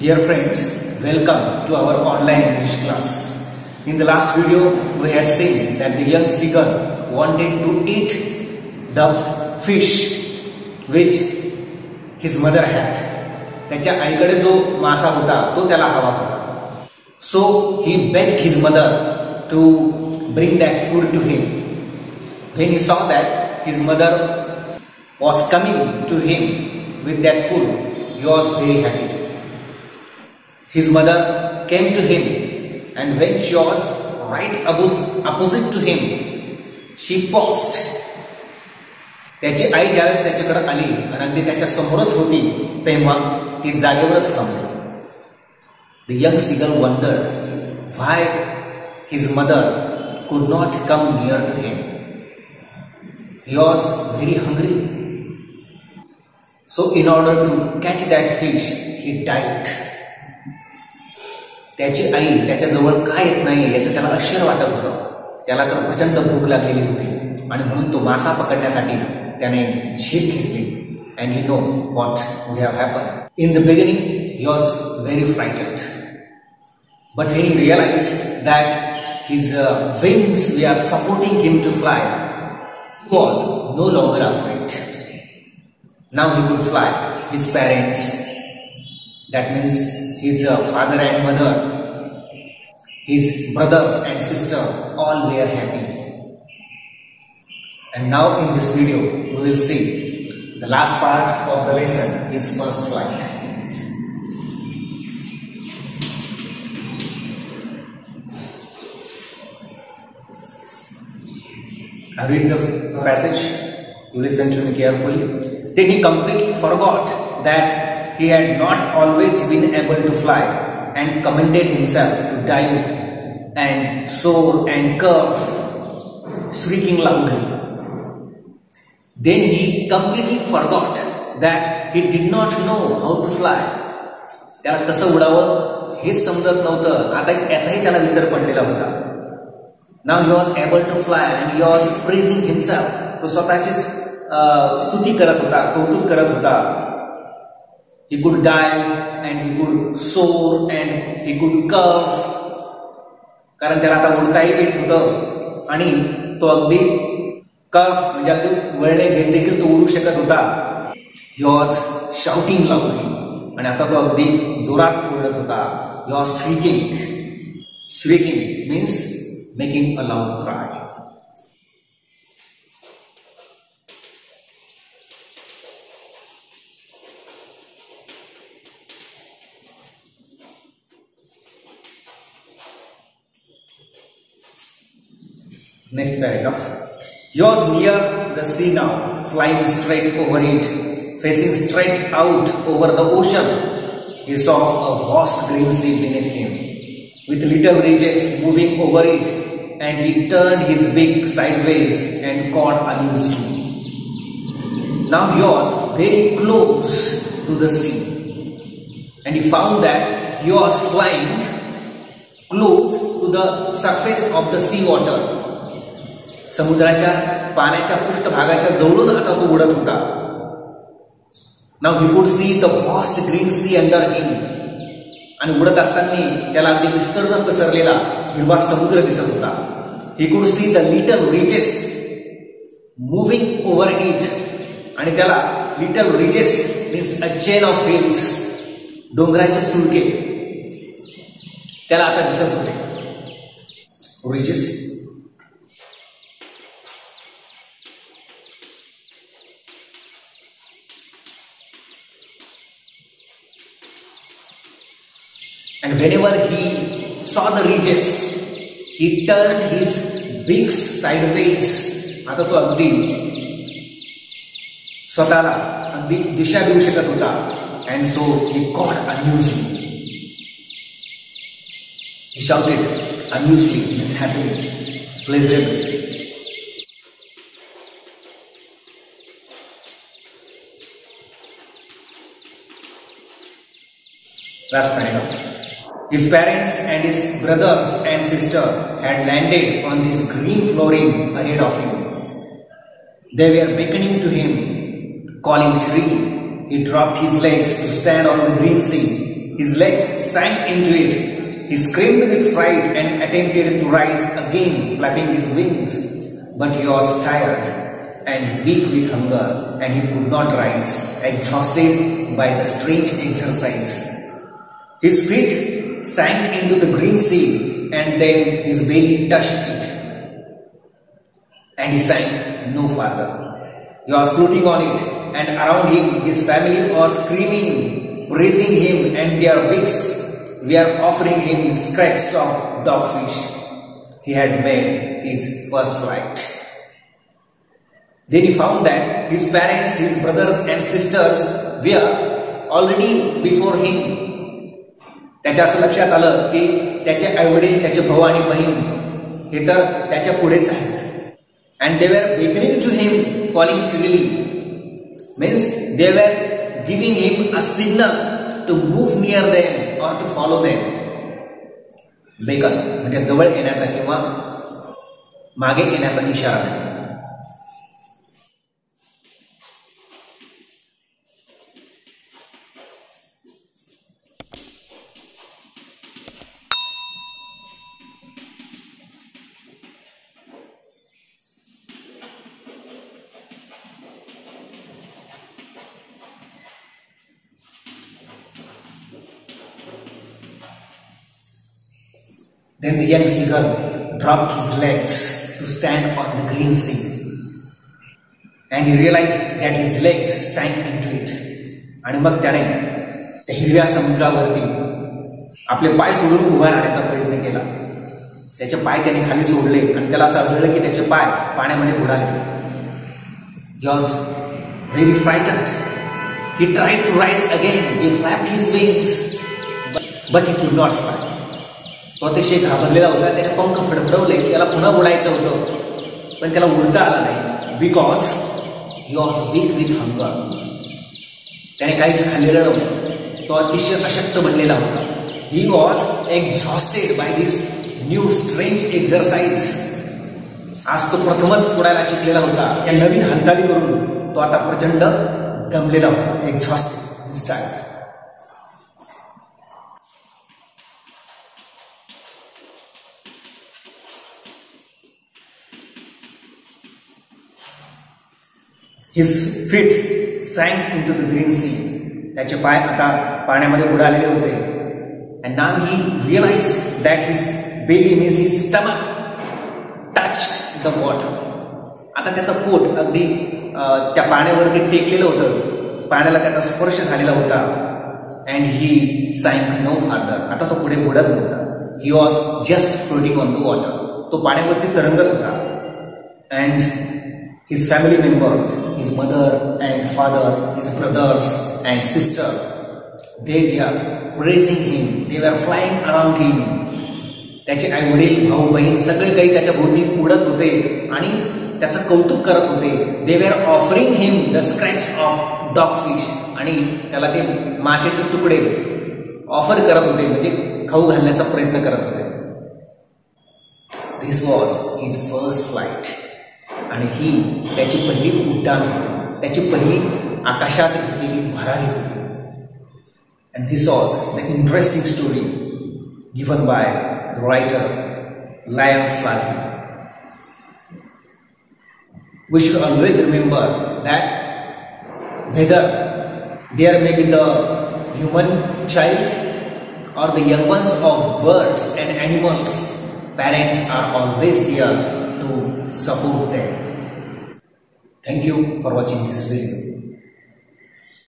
Dear friends, welcome to our online English class. In the last video, we had seen that the young seagull wanted to eat the fish which his mother had. त्याच्या आईकडे जो मासा होता तो त्याला हवा होता सो ही begged his mother to bring that food to him. When he saw that his mother was coming to him with that food, he was very happy. His mother came to him and when she was right above, opposite to him, she paused. त्याची आई ज्यावेळेस त्याच्याकडे आली आणि अगदी त्याच्या समोरच होती तेव्हा ती जागेवरच थांबली the young सिगल wonder why his mother could not come near to him he was very hungry so in order to catch that fish ही डाईट त्याची आई त्याच्याजवळ काय येत नाही याचं त्याला आश्चर्य वाटत होतं त्याला तर प्रचंड भूक लागलेली होती आणि म्हणून तो मासा पकडण्यासाठी त्याने झेप घेतली and you know what would have happen in the beginning he was very फ्रायटेड but when you realise that his wings we are supporting him to fly he was no longer afraid now he could fly his parents that means his uh, father and mother, his brothers and sister, all were happy. And now in this video, we will see the last part of the lesson His First Flight. I read the passage, you listen to me carefully. Then he completely forgot that he had not always been able to fly and commended himself to dive and soar and curve, shrieking loudly. Then he completely forgot that he did not know how to fly. त्याला कसं उडावं हेच समजत नव्हतं आता याचाही त्याला विसर पडलेला होता now you was able to fly and you was praising himself तो स्वतःचीच स्तुती करत होता कौतुक करत होता he could dive and he could soar and he could curve. कारण त्याला आता उडताही येत होतं. आणि तो अगदी कफ म्हणजे अगदी वळणे घेत देखील तो उडू शकत होता. ही वॉज शाउटिंग लावली आणि आता तो अगदी जोरात उडत होता. He was shrieking shrieking means making a loud cry Next paragraph. He was near the sea now, flying straight over it, facing straight out over the ocean. He saw a vast green sea beneath him, with little ridges moving over it, and he turned his beak sideways and caught amusement. Now he was very close to the sea, and he found that he was flying close to the surface of the sea water. समुद्राच्या पाण्याच्या पृष्ठभागाच्या जवळून आता तो उडत होता. Now he could see the vast green sea under him आणि उडत असताना त्याला अगदी विस्तीर्ण पसरलेला हिरवा समुद्र दिसत होता. He could see the little reaches moving over it आणि त्याला little reaches means a chain of hills डोंगराचे सुळके त्याला आता दिसत होते. Reaches And whenever he saw the ridges, he turned his beak sideways. आता तो अगदी स्वतःला अगदी दिशा देऊ शकत होता and so he God अम्युजली he shouted अम्युजली means happily प्लेझरेबली Last paragraph. His parents and his brothers and sister had landed on this green flooring ahead of him. They were beckoning to him, calling Shri. He dropped his legs to stand on the green sea his legs sank into it. He screamed with fright and attempted to rise again, flapping his wings. But he was tired and weak with hunger, and he could not rise, exhausted by the strange exercise. His feet sank into the green sea, and then his belly touched it. And he sank no farther. He was floating on it, and around him his family was screaming, praising him, and their beaks were offering him scraps of dogfish. He had made his first flight. Then he found that his parents, his brothers and sisters were already before him. त्याच्या असं लक्षात आलं की त्याचे आईवडील त्याचे भाऊ आणि बहीण हे तर त्याच्या पुढेच आहेत. And they were beginning to him calling shrilly means they were giving him a signal to move near them or to follow them beckon म्हणजे जवळ येण्याचा किंवा मागे येण्याचा इशारा Then the young seagull dropped his legs to stand on the green sea. And he realized that his legs sank into it. आणि मग त्याने त्या हिरव्या समुद्रावरती आपले पाय सोडून उभा राहण्याचा प्रयत्न केला. त्याचे पाय त्याने खाली सोडले आणि त्याला असं आढळलं की त्याचे पाय पाण्यामध्ये बुडाले. He was very frightened he try to rise again he flap his wings but he to not fly तो अतिशय घाबरलेला होता. त्याने पंख फडफडवले. त्याला पुन्हा उडायचं होतं. पण त्याला उडता आला नाही. Because he was weak with hunger त्याने काहीच खाल्लेलं नव्हतं. तो अतिशय अशक्त बनलेला होता. He was exhausted by this new strange exercise आज तो प्रथमच उडायला शिकलेला होता. या नवीन हालचालीवरून तो आता प्रचंड दमलेला होता. Exhausted still his feet sank into the green sea त्याचे पाय आता पाण्यामध्ये बुडालेले होते. And now he realise that his belly means his stomach touch the water आता त्याचं पोट अगदी त्या पाण्यावरती टेकलेलं होतं. पाण्याला त्याचा स्पर्श झालेला होता. And he sank no further आता तो पुढे बुडत नव्हता. He was just floating on the water तो पाण्यावरती तरंगत होता. And his family members, his mother and father, his brothers and sister, they were praising him, they were flying around him. त्याचे आई वडील भाऊ बहीण सगळे काही त्याच्या भोवती उडत होते आणि त्याचं कौतुक करत होते. They were offering him the scratch of dog fish आणि त्याला ते माशाचे तुकडे ऑफर करत होते म्हणजे खाऊ घालण्याचा प्रयत्न करत होते. This was his first flight आणि ही त्याची पहिली उड्डाण होती त्याची पहिली आकाशात घेतलेली भरारी होती and this was the interesting story given by the writer Liam O'Flaherty we should always remember that whether there may be the human child or the young ones of birds and animals, parents are always there to support them. Thank you for watching this video.